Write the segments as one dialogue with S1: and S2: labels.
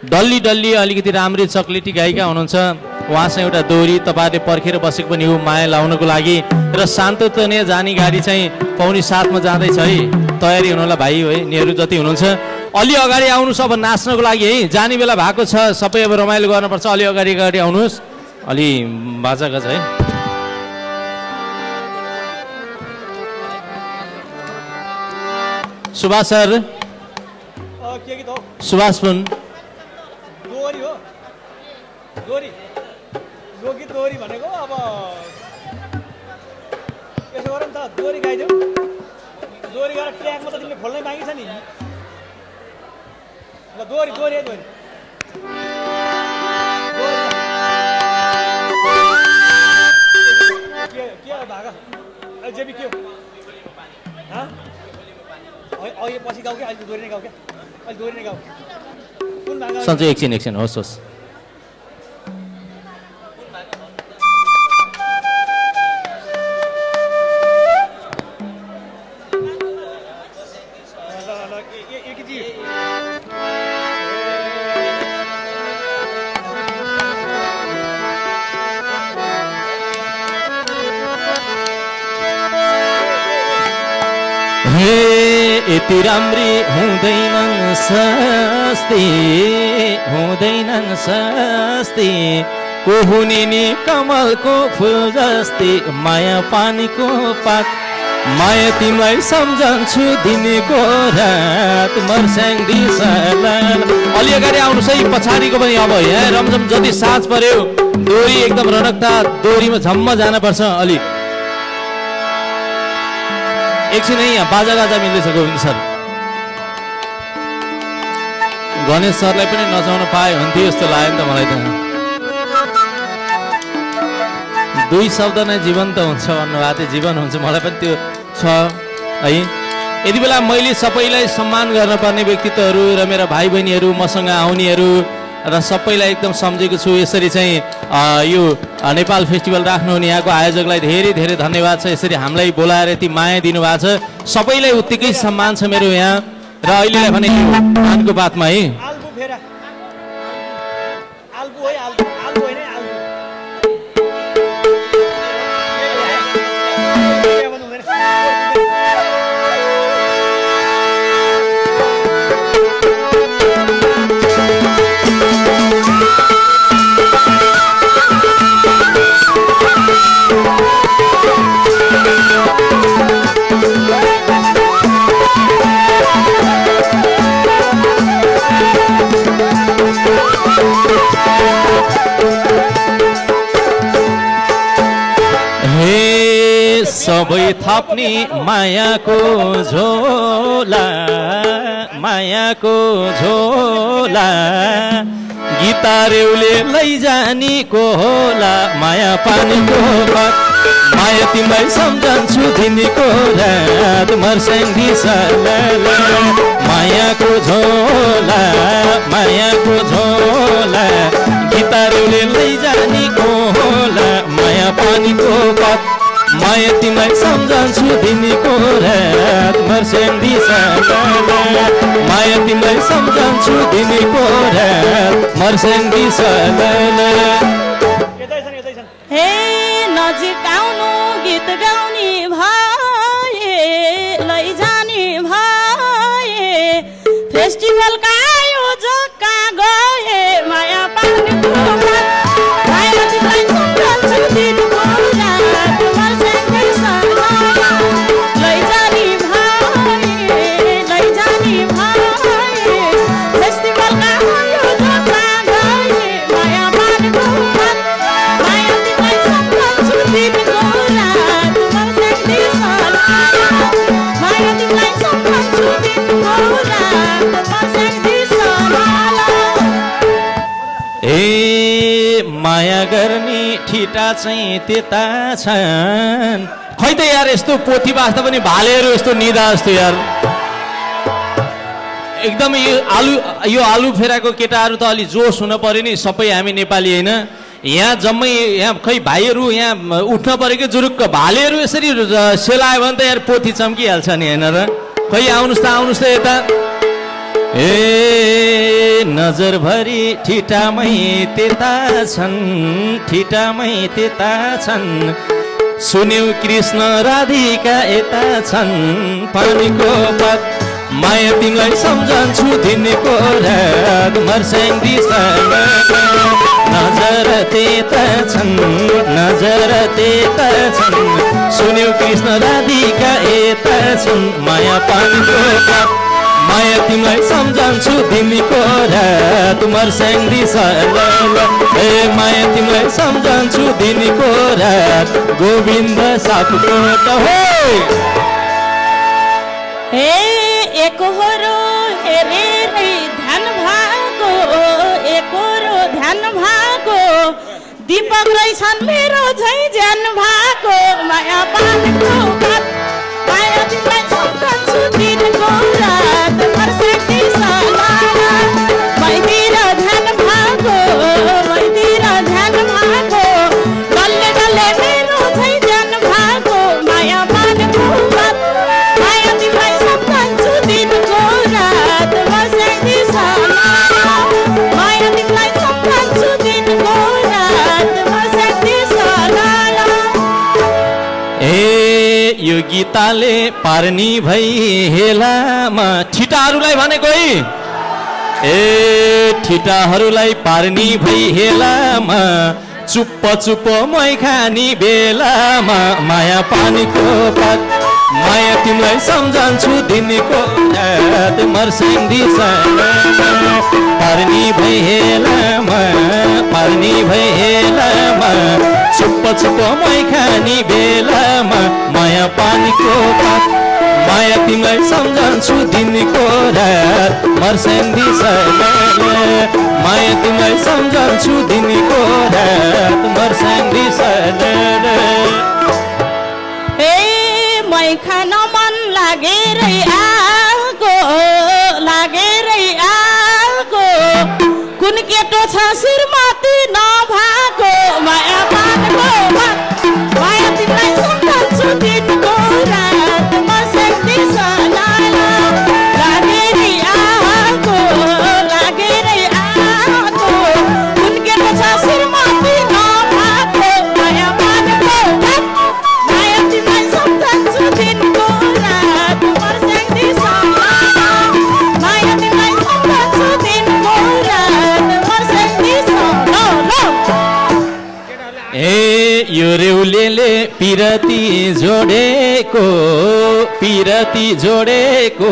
S1: डल्ली डल्ली अलिकति राम्री चक्लेटी गायिका हुनुहुन्छ। उहाँसँग एउटा दोहोरी तपाईँहरूले पर्खेर बसेको पनि हो माया लाउनको लागि। र शान्ततनीय जाने गाडी चाहिँ पौनी सातमा जाँदैछ है। तयारी हुनुलाई भाइ है यिनीहरू जति हुनुहुन्छ। अलि अगाडि आउनुहोस् अब नाच्नको लागि है। जाने बेला भएको छ सबै अब रमाइलो गर्नुपर्छ। अलि अगाडि अगाडि आउनुहोस्। अलि बाजा गज है। सुभाष सर। सुभाष पुन
S2: दोहोरी हो दोहोरी लोकगीत दोहोरी भनेको अब यसो गर त दोहोरी गाइदेऊ। दोहोरी गरेर ट्र्याकमा त तिमीले खोल्नै बाँकी छ नि। ल दोहोरी दोहोरी है दोहोरी। के के अहिले जेबी के हो? पछि गाउँ क्या? अहिले दोहोरी नै गाउँ क्या? अहिले दोहोरी नै गाउँ कुन भागा?
S1: सन्चै एकछिन एकछिन होस् होस्। यति राम्री हुँदैनन् सस्ती हुँदैनन् सस्ती कोहुनी नि कमलको फुल जस्ती माया पानीको पात माया तिमीलाई सम्झन्छु दिनको रात मर्स्याङ अलि अगाडि आउनुहोस् है पछाडिको पनि अब यहाँ रमझम जति साँझ पर्यो डोरी एकदम रनकता डोरीमा झम्म जानुपर्छ अलिक एकछिन है यहाँ बाजा गाजा मिल्दैछ गोविन्द सर। गणेश सरलाई पनि नचाउन पाए हुन्थ्यो जस्तो लाग्यो नि त मलाई त। दुई शब्द नै जीवन त हुन्छ भन्नुभएको थियो। जीवन हुन्छ मलाई पनि त्यो छ है। यति बेला मैले सबैलाई सम्मान गर्नुपर्ने व्यक्तित्वहरू र मेरा भाइ बहिनीहरू मसँग आउनेहरू र सबैलाई एकदम सम्झेको छु। यसरी चाहिँ यो नेपाल फेस्टिभल राख्नुहुने यहाँको आयोजकलाई धेरै धेरै धन्यवाद छ। यसरी हामीलाई बोलाएर यति माया दिनुभएको छ। सबैलाई उत्तिकै सम्मान छ मेरो यहाँ। र अहिलेलाई भने यो पानको बातमा है। सबै थप्ने मायाको झोला मायाको झोला गितारेउले लैजानीको होला माया पानीको माया तिमीलाई सम्झन्छु दिनीको रात मर्स्याङ दिसला मायाको झोला मायाको झोला माया तिमीलाई सम्झन्छु दिनीको रात। मर्स्याङ दिसला माया तिमीलाई सम्झन्छु दिनीको रात।
S2: यतै छन्
S3: हे नजिक आउनु गीत गाउने भए लैजाने भए फेस्टिभलका
S1: ठिटा चाहिँ त्यता छन्। खै त यार यस्तो पोथी बाँच्दा पनि भालेहरू यस्तो निदा जस्तो यार। एकदम यो आलु यो आलु फेराको केटाहरू त अलि जोस हुन पऱ्यो नि सबै हामी नेपाली होइन। यहाँ जम्मै यहाँ खै भाइहरू यहाँ उठ्न पऱ्यो कि जुरुक्क? भालेहरू यसरी सेलायो भने त यार पोथी चम्किहाल्छ नि होइन र? खै आउनुहोस् त आउनुहोस् त यता। ए नजरभरि ठिटामै त्यता छन् ठिटामै त्यता छन्। सुन्यौ कृष्ण राधिका यता छन्। पानीको पात माया तिमीलाई सम्झन्छु दिनको रात मर्स्याङ नजर त्यता छन् नजर त्यता छन्। सुन्यौ कृष्ण राधिका यता छन्। माया पानीको पात माया तिमीलाई सम्झन्छु दिनको रात मर्स्याङ दिसँग ए माया तिमीलाई सम्झन्छु दिनको रात गोविन्द सापकोट हो।
S3: हे एकहोरो हेरेरै ध्यान भएको एकहोरो ध्यान भएको दीपक रहेछन् मेरो झै ज्यान भएको माया
S1: यो गीताले पार्नी भई हेलामा ठिटाहरूलाई भनेको है ए ठिटाहरूलाई पार्नी भई हेलामा चुप्प चुप्प मै खानी बेलामा माया पानीको पात। माया तिमीलाई सम्झन्छु मर्स्याङ दिसँग पार्नी भई हेलामा पार्नी चुप्प मै। खानी बेलामा माया पानीको माया तिमीलाई सम्झन्छु दिनको रात मर्स्याङ दिसँग माया तिमीलाई सम्झन्छु पिरती जोडेको पिरती जोडेको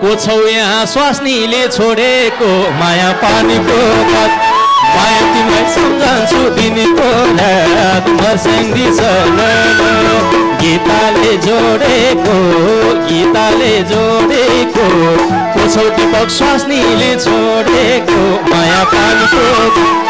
S1: को छौ यहाँ स्वास्नीले छोडेको माया पानीको माया तिमीलाई सम्झन्छु दिनको रात मर्स्याङ दिसँग गीताले जोडेको गीताले जोडेको को छौ दिपक स्वास्नीले छोडेको माया पानीको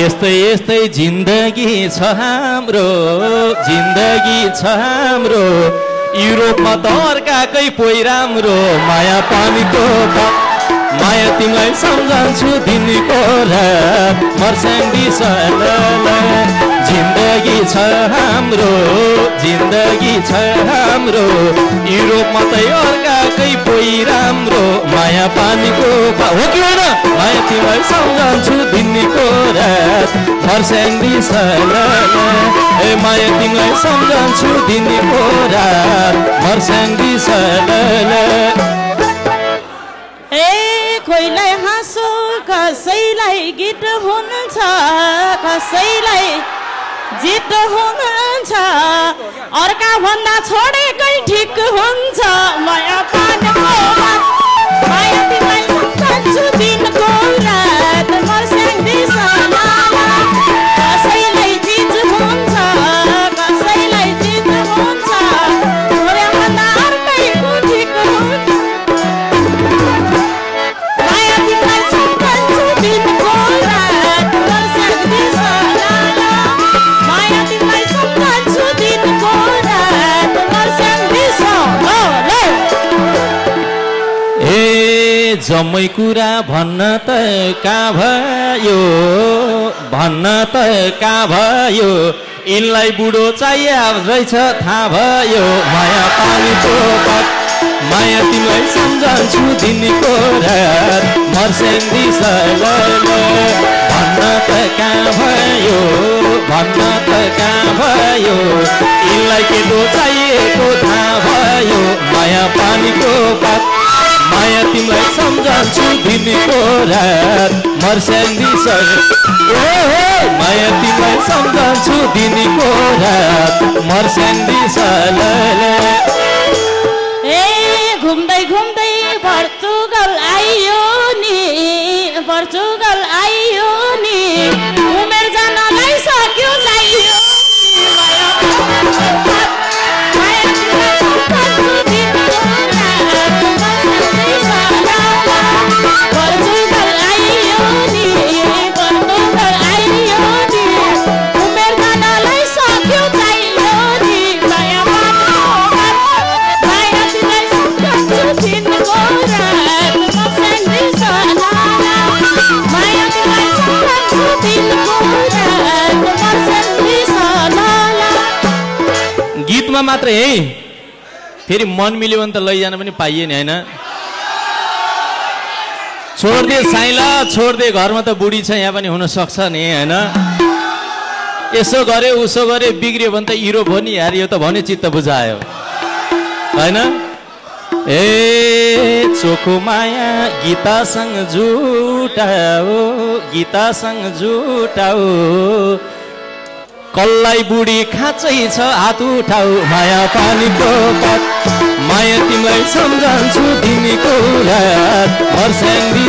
S1: यस्तै यस्तै जिन्दगी छ हाम्रो जिन्दगी छ हाम्रो। युरोपमा त अर्काकै पोइ राम्रो माया पानीको माया तिमीलाई सम्झन्छु दिनको रात। जिन्दगी छ हाम्रो जिन्दगी छ हाम्रो। युरोपमा त अर्काकै पोइ राम्रो माया पानीको हो कि होइन? माया तिमीलाई सम्झन्छु दिनको रात। मर्स्याङ दिसँग ए माया तिमीलाई सम्झन्छु दिनको रात। मर्स्याङ
S3: कसैलाई गीत हुन्छ कसैलाई जित हुन्छ। अर्का भन्दा छोडेकै ठिक हुन्छ
S1: जम्मै कुरा भन्न त कहाँ भयो? भन्न त कहाँ भयो? यिनलाई बुढो चाहिए रहेछ थाहा भयो। माया पानीको पात माया तिमीलाई सम्झन्छु दिनको रात। भन्न त कहाँ भयो? भन्न त कहाँ भयो? यिनलाई केटो चाहिएको थाहा भयो? माया पानीको पात माया तिमीलाई सम्झन्छु दिनको रात मर्स्याङ ओ हो माया तिमीलाई सम्झन्छु दिनको रात मर्स्याङ
S3: ए
S1: फेरि मन मिल्यो भने त लैजान पनि पाइयो नि होइन? छोडिदे साइला छोडिदे घरमा त बुढी छ यहाँ पनि हुनसक्छ नि होइन? यसो गरे उसो गरे बिग्रियो भने त इरो भयो नि यार यो त भन्यो चित्त बुझायो। होइन? ए चोखो माया गीतासँग जुटाओ गीतासँग जुटाओ। कल्लाई बुढी खाँचै छ हात उठाउ माया पानीको पट माया तिमीलाई सम्झन्छु तिमीको हर्स्याङ्गी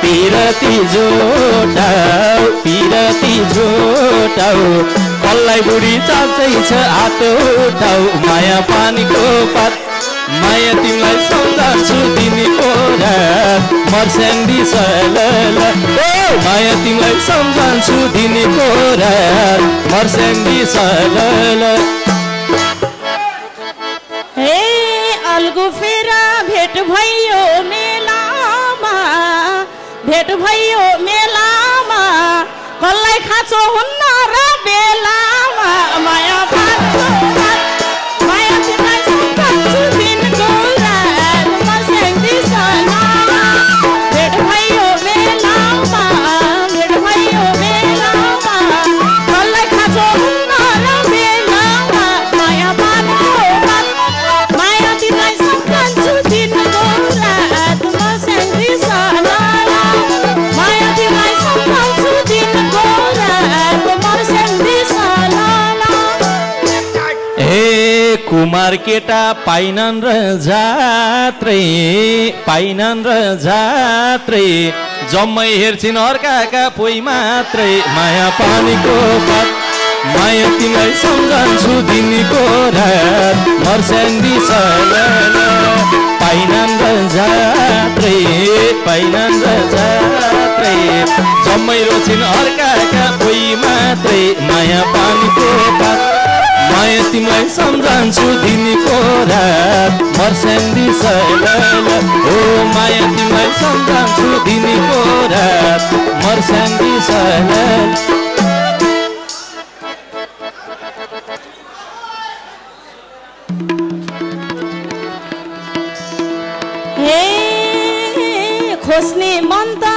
S1: पिरती जोटाउ पिरती जोटाउ। कल्लाई बुढी चाल्चै छ हात उठाउ माया पानीको पात। माया तिमीलाई सम्झन्छु तिमीको रात। मर्स्याङ्गी छ ओ माया तिमीलाई सम्झन्छु तिमीको रात मर्स्याङ्गी छ
S3: हे अल्गु फेरा भेट भयो मेलामा भेट भयो मेलामा कसलाई खाँचो हुन्न
S1: केटा पाइनन् र जात्रै पाइनन् र जात्रै। जम्मै हेर्छिन् अर्काका पोइ मात्रै। माया पानीको पात माया तिमीलाई सम्झन्छु दिनको रात। पाइनन् र जात्रै पाइनन् र जात्रै। जम्मै रोछिन् अर्काका पोइ मात्रै। माया पानीको पात माया तिमीलाई सम्झन्छु दिनको रात मर्स्याङ्गी ओ माया तिमीलाई सम्झन्छु दिनको रात मर्स्याङ्गी
S3: हे खोज्ने मन त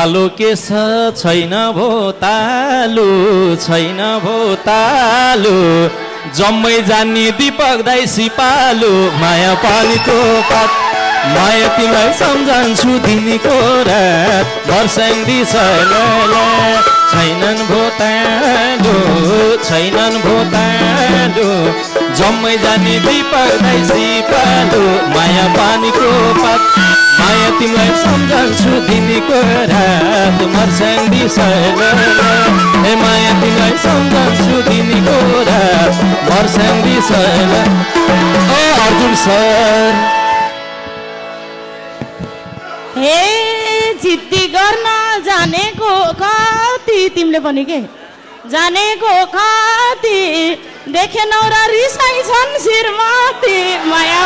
S1: कालो केस छैन भो तालु छैन भो तालु। जम्मै जान्ने दीपक दाई सिपालु माया पानीको पात। माया तिमीलाई सम्झन्छु दिनीको रात। वर्षाङ दिसले छैनन् भोतालु छैनन् भोतालु जम्मै जाने सिपालु माया पानीको पात। माया तिमीलाई सम्झन्छु दिनीको रात मर्स्याङ ए माया तिमीलाई सम्झन्छु दिनीको रात मर्स्याङ दिसले ओ अर्जुन सर।
S3: हे तिमीले पनि के जानेको कति देखेनौ र रिसाइ छन् श्रीमती माया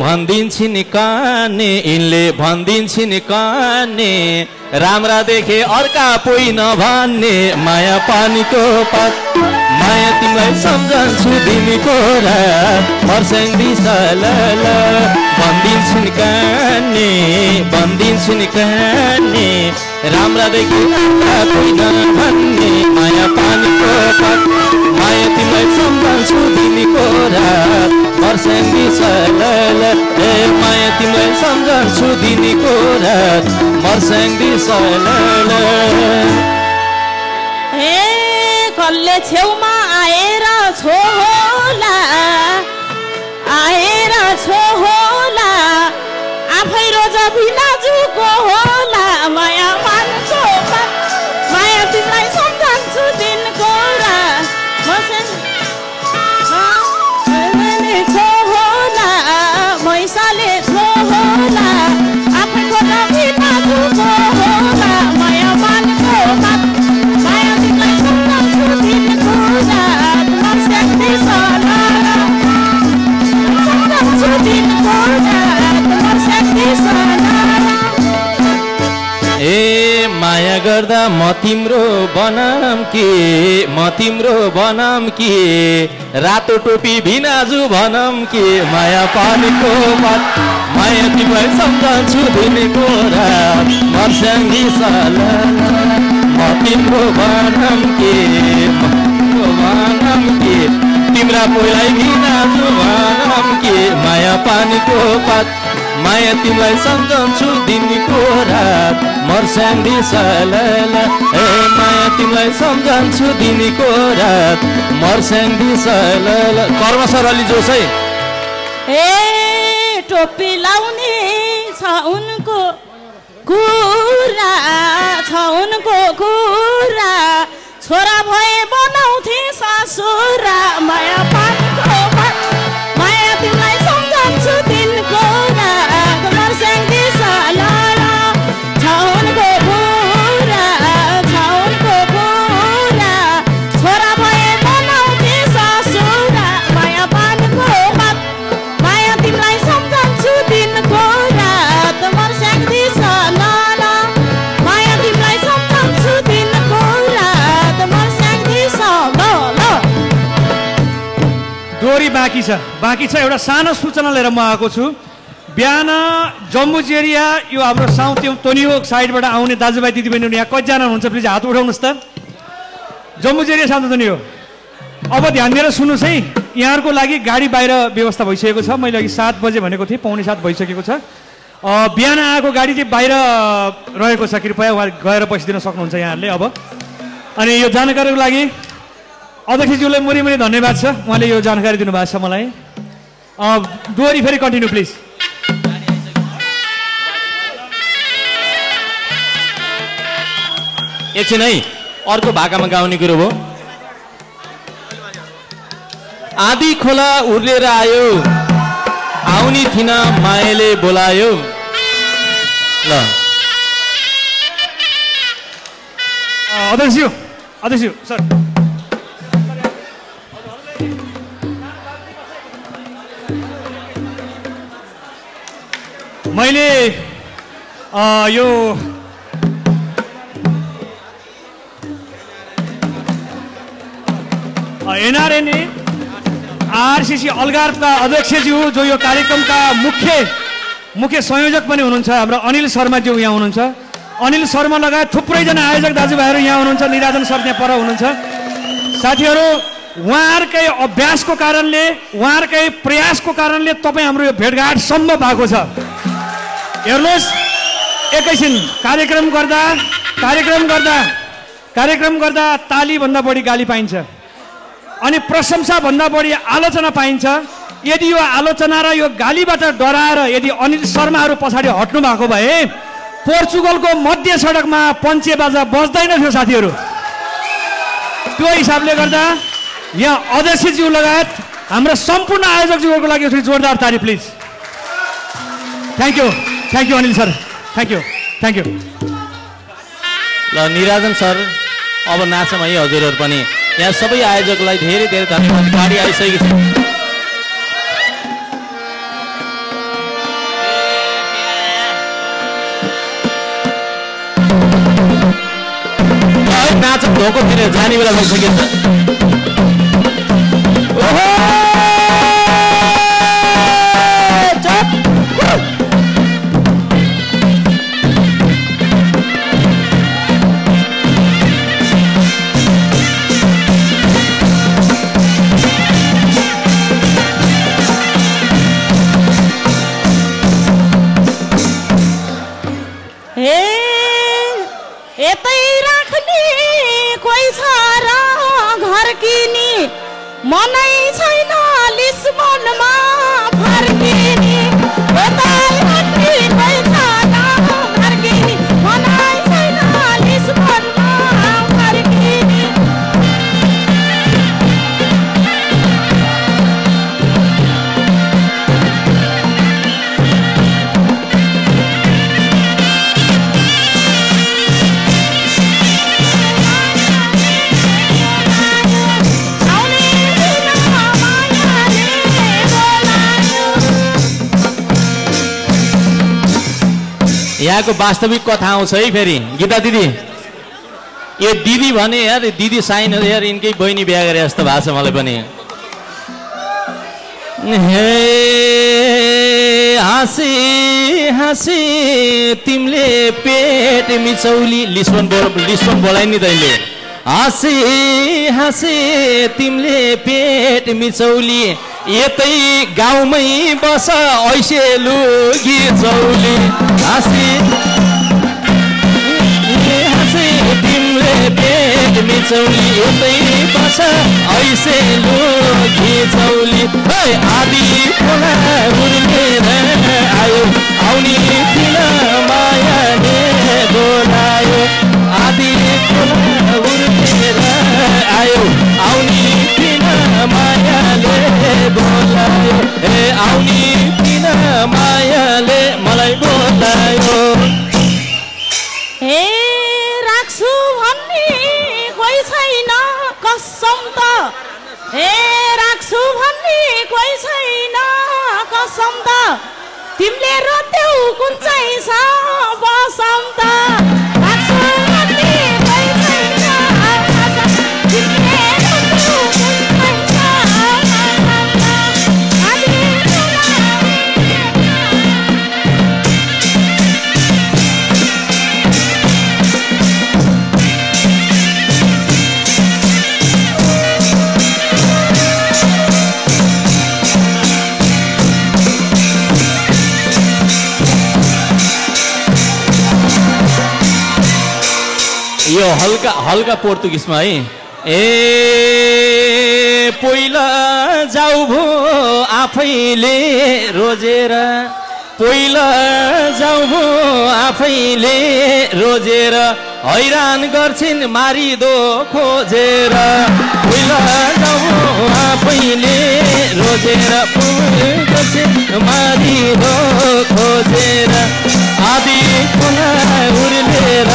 S1: भनिदिन्छन् काने यिनले भनिदिन्छन् काने। राम्रा देखे अर्का पोइ नभन्ने माया पानीको पात। माया तिमीलाई सम्झन्छु दिनको रात। वर्षाङ दिसल भनिदिन्छन् काने भनिदिन्छन् काने। राम्रा देखे नभन्ने माया पानीको माया तिमीलाई सम्झन्छु दिनको रात वर्षाङ दिसल ए माया तिमीलाई सम्झन्छु दिनको रात वर्षाङ दिसल
S3: ए कसले छेउमा आएर छो होला आएर छो होला आफै रोज भिनाजुको
S1: गर्दा म तिम्रो बनाम के? म तिम्रो बनाम के? रातो टोपी भिनाजु भनम के? माया पानीको बात माया तिमीलाई सम्झन्छु दिनको रात साल म तिम्रो बनाम के? बनाम के? तिम्रा पोइलाई भिनाजु भनम के? माया पानीको पात माया तिमीलाई सम्झन्छु दिनको रात मर्स्याङ दिसल ए माया तिमीलाई सम्झन्छु दिनको रात मर्स्याङ कर्म सर अलि जोस है।
S3: ए टोपी लाउने छ उनको कुरा छ उनको कुरा। छोरा भए बनाउँथे ससुरा माया
S2: बाँकी छ। बाँकी छ एउटा सानो सूचना लिएर म आएको छु। बिहान जम्बुजेरिया यो हाम्रो साउथ तोनियोक साइडबाट आउने दाजुभाइ दिदीबहिनीहरू यहाँ कतिजना हुनुहुन्छ प्लिज हात उठाउनुहोस् त। जम्बुजेरिया साउथ तोनियो अब ध्यान दिएर सुन्नुहोस् है। यहाँहरूको लागि गाडी बाहिर व्यवस्था भइसकेको छ। मैले अघि सात बजे भनेको थिएँ पाउने सात भइसकेको छ। बिहान आएको गाडी चाहिँ बाहिर रहेको छ। कृपया उहाँ गएर बसिदिन सक्नुहुन्छ यहाँहरूले अब। अनि यो जानकारीको लागि अध्यक्षज्यूलाई मुरी मुरी धन्यवाद छ। उहाँले यो जानकारी दिनुभएको छ मलाई। दोहोरी फेरि कन्टिन्यू प्लिज।
S1: एकछिन है अर्को भाकामा गाउने कुरो भयो। आधी खोला उर्लेर आयो आउनी थिना मायाले बोलायो। ल।
S2: अध्यक्ष अध्यक्ष सर। मैले यो एनआरएनए आरसिसी अलगारका अध्यक्षज्यू जो यो कार्यक्रमका मुख्य मुख्य संयोजक पनि हुनुहुन्छ हाम्रो अनिल शर्माज्यू यहाँ हुनुहुन्छ। अनिल शर्मा लगायत थुप्रैजना आयोजक दाजुभाइहरू यहाँ हुनुहुन्छ निराजन सर त्यहाँ पर हुनुहुन्छ। साथीहरू उहाँहरूकै अभ्यासको कारणले उहाँहरूकै प्रयासको कारणले तपाईँ हाम्रो यो भेटघाट सम्भव भएको छ। हेर्नुहोस् एकैछिन कार्यक्रम गर्दा कार्यक्रम गर्दा कार्यक्रम गर्दा तालीभन्दा बढी गाली पाइन्छ। अनि प्रशंसाभन्दा बढी आलोचना पाइन्छ। यदि यो आलोचना र यो गालीबाट डराएर यदि अनिल शर्माहरू पछाडि हट्नु भएको भए पोर्चुगलको मध्य सडकमा पञ्चे बाजा बज्दैन थियो साथीहरू। त्यो हिसाबले गर्दा यहाँ अध्यक्षज्यू लगायत हाम्रा सम्पूर्ण आयोजकज्यूहरूको लागि जोरदार तारी please. Thank you thank you Anil sir thank you thank you
S1: ल निराजन सर अब नाचौँ है हजुरहरू पनि यहाँ सबै आयोजकलाई धेरै धेरै धन्यवाद। गाडी आइसकेको छ। नाचौँ धोको फेरि जाने बेला भइसकेछ ओहो!
S3: मनै
S1: यहाँको वास्तविक कथा आउँछ है फेरि। गीता दिदी। यो दिदी भने यार दिदी साइन यार यिनकै बहिनी बिहा गरे जस्तो भएको छ मलाई पनि। हे हाँसी हाँसी तिमीले पेट मिचौली। लिस्बन बो लिस्बन बोलाइ नि तैँले। हाँसी हाँसी तिमीले पेट मिचौली। यतै गाउँमै बस ऐसे लुगी चौली। हाँसी। ऐसे है आदि खोला आयो। आउने किन मायाले बोलायो। आदि आयो। आउने मायाले बोलायो। आउने किन मायाले मलाई बोलायो
S3: हे राख्छु भन्ने कोही छैन कसम त हे राख्छु भन्ने कोही छैन कसम त तिमीले रोत्यौ कुन चाहिँ छ
S1: हल्का हल्का पोर्तुगिसमा है। ए पहिला जाऊ भो आफैले रोजेर। पहिला जाऊ भो आफैले रोजेर। हैरान गर्छिन् मारिदो खोजेर। पहिला जाऊ आफैले रोजेर। मारिदो खोजेर। आदि कुना उर्लेर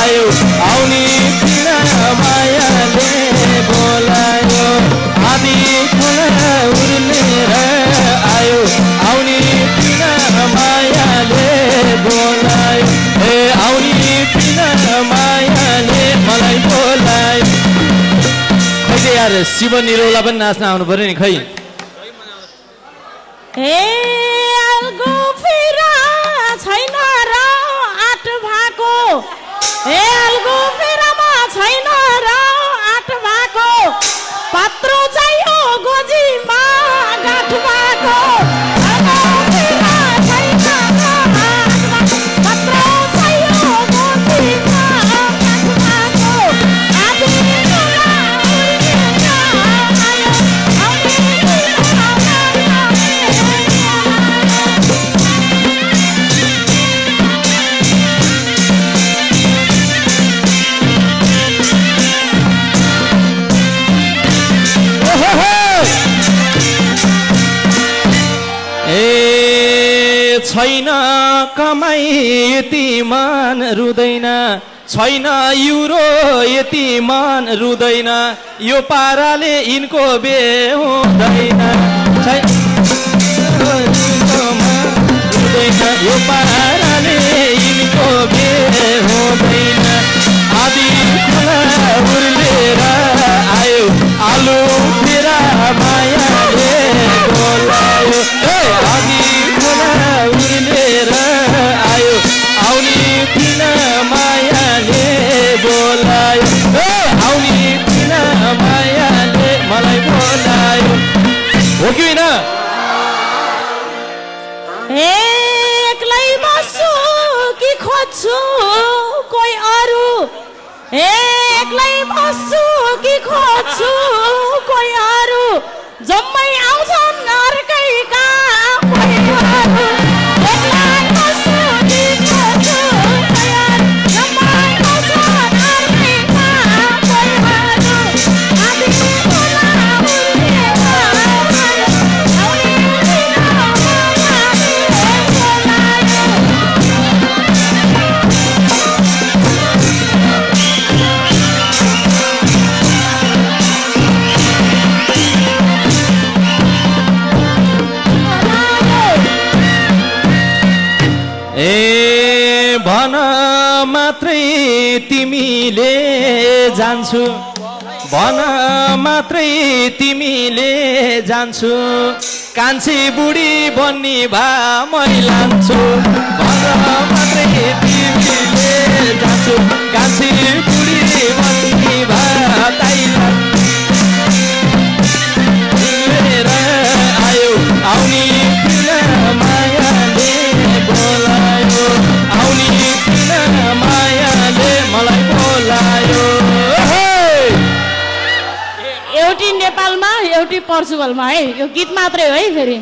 S1: आयो। आउने किना मायाले बोलायो। आदि कुना उर्लेर आयो।
S3: आउने किना मायाले बोलायो। ए आउने किना मायाले मलाई बोलायो। खै यार शिव निरौला पनि नाच्न आउनु पर्यो नि खै। ए छैन र आठ पात्रो चाहियो
S1: यति मान रुँदैन छैन युरो यति मान रुँदैन यो पाराले यिनको बे हुँदैन यो पाराले यिनको बे ए भन मात्रै तिमीले जान्छु। भन मात्रै तिमीले जान्छु। कान्छी बुढी बन्ने भा मै लान्छु। भन मात्रै तिमीले जान्छु। कान्छी बुढी बन्ने भा
S3: पर्चुगलमा है? यो गीत मात्रै हो है फेरि।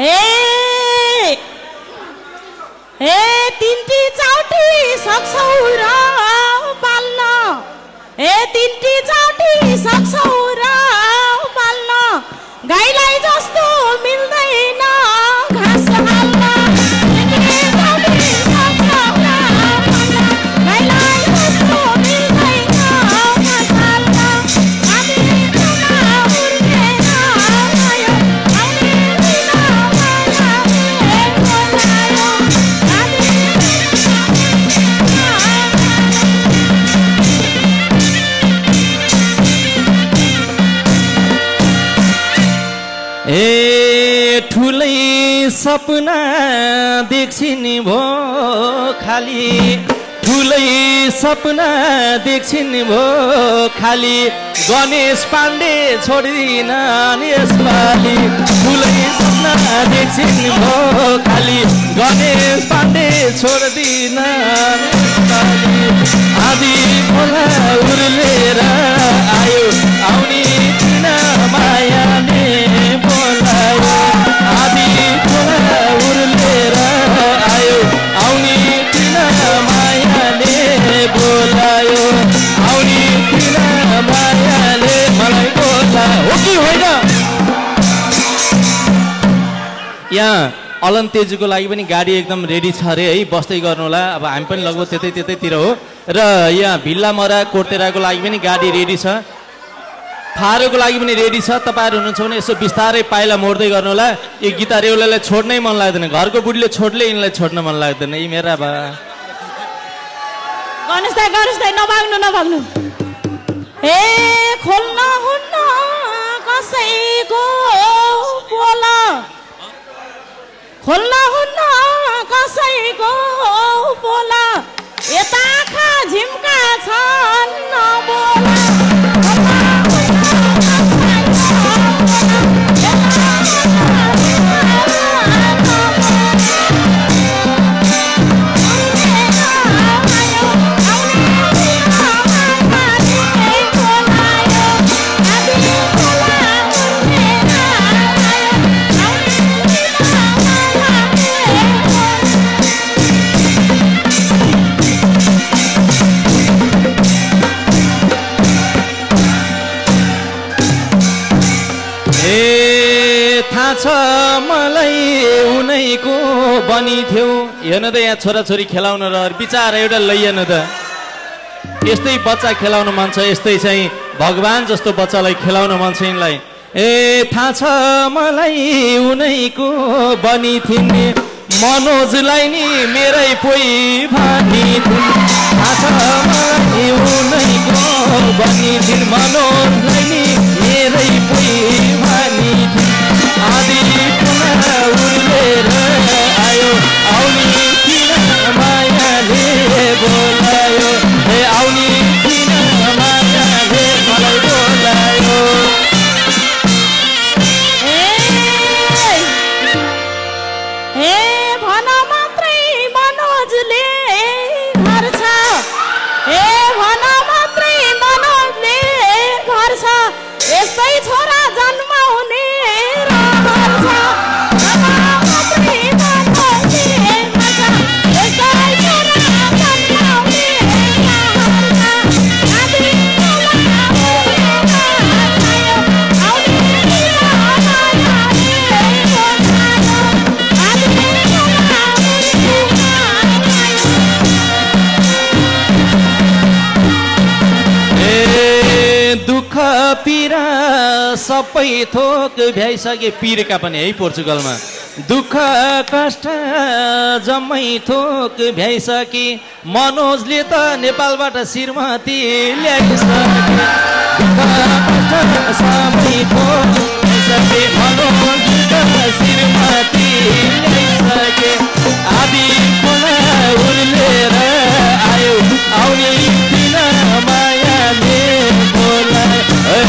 S3: ए ए तिनटी चाउटी सक्छौ र पाल्न। ए तिनटी चाउटी सक्छौ र पाल्न। गाईलाई जस्तो मिल्दैन।
S1: सपना देख्छिन् भो खाली। ठुलै सपना देख्छिन् भो खाली। गणेश पाण्डे छोडिदिन यसपालि। ठुलै सपना देख्छिन् भो खाली। गणेश पाण्डे छोडिदिन आदि खोला उर्लेर आयो। आउने किन मायाले उर्लेर आयो। आउने किन मायाले बोलायो। आउने किन मायाले मलाई बोला हो कि होइन? यहाँ अलन तेजुको लागि पनि गाडी एकदम रेडी छ अरे है। बस्दै गर्नु होला अब हामी पनि लगभग त्यतै त्यतैतिर हो। र यहाँ भिल्ला मरा कोर्तेराको लागि पनि गाडी रेडी छ। थारोको लागि पनि रेडी छ। तपाईँहरू हुनुहुन्छ भने यसो बिस्तारै पाइला मोड्दै गर्नु होला यो गीता रेउलालाई छोड्नै मन लाग्दैन। घरको बुढीले छोड्ले यिनलाई छोड्न मन लाग्दैन। यी मेरा बा
S3: नभाग्नु नभाग्नु। ए खोल्न हुन्न कसैको पोल खोल्न हुन्न कसैको पोल यता झिम्का छन् नबोल।
S1: उनैको बनी थियो हेर्नु त यहाँ छोराछोरी खेलाउन र बिचार एउटा लैएन त। यस्तै बच्चा खेलाउन मन छ यस्तै चाहिँ भगवान् जस्तो बच्चालाई खेलाउन मन छ यिनलाई। ए थाहा छ मलाई उनैको बनी थिइन् मनोजलाई नि मेरै पोइ भनी थाहा छ बनी मनोजलाई नि मेरै पोइ भनी आदि पुनः सबै थोक भ्याइसके पीडका पनि है पोर्चुगलमा। दुःख कष्ट जम्मै थोक भ्याइसके मनोजले त नेपालबाट श्रीमती ल्याइसके। आदि आउने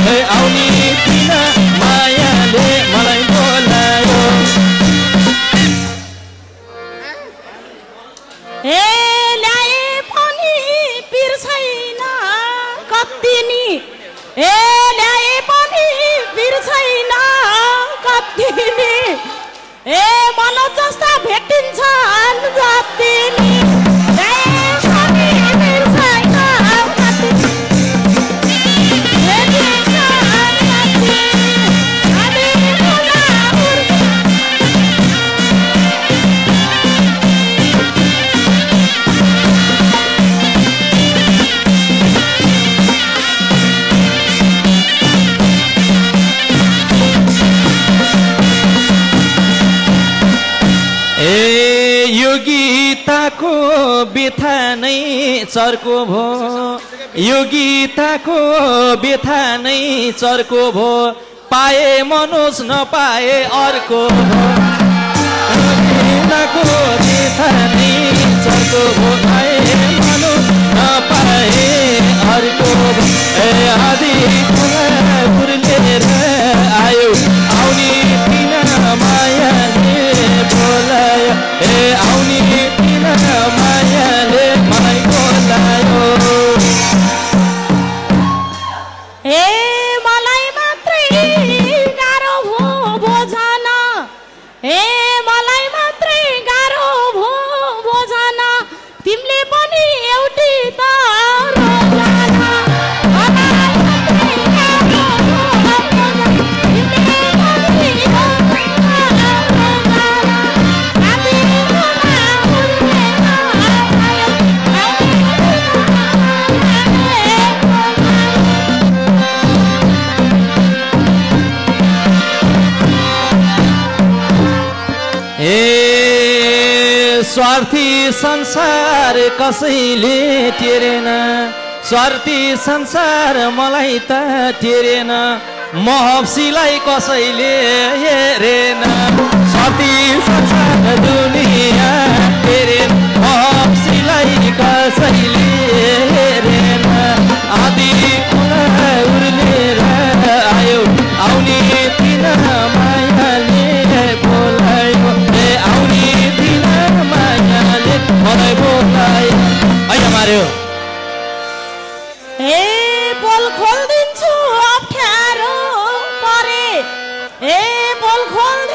S1: हे, आउने
S3: ए ल्याए पनि पिर छैन कति नि ए मन जस्ता भेटिन्छन् जति नि
S1: व्यथा नै चर्को भो। यो गीताको व्यथा नै चर्को भो। पाए मनोज नपाए अर्को भो। गीताको व्यथा नै चर्को भो। पाए मनोज नपाए अर्को भो। आदि उर्लेर स्वार्थी संसार कसैले टेरेन? स्वार्थी संसार मलाई त टेरेन। महब्सीलाई कसैले हेरेन? स्वार्थी संसार दुनियाँ बोलायो अहिले मार्यो।
S3: ए अप्ठ्यारो परे। ए बोल खोलिदिन्छु